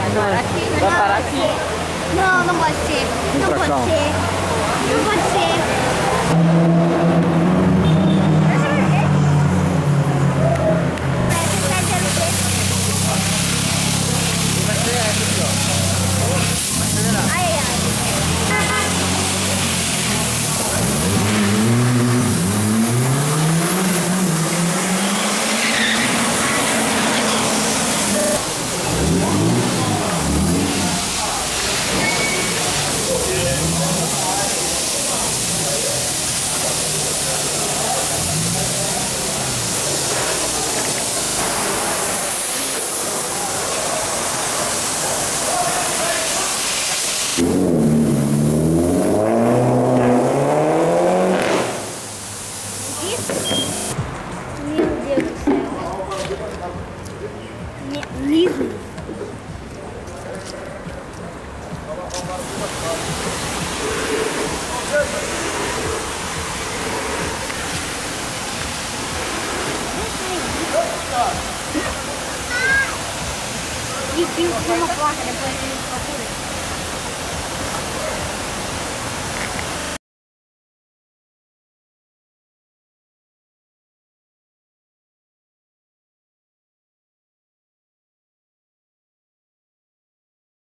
fazer aqui? Né? Vai, aqui. parar aqui? Não. Não pode, ser. não pode ser. Não pode ser. reason. You do come up walking and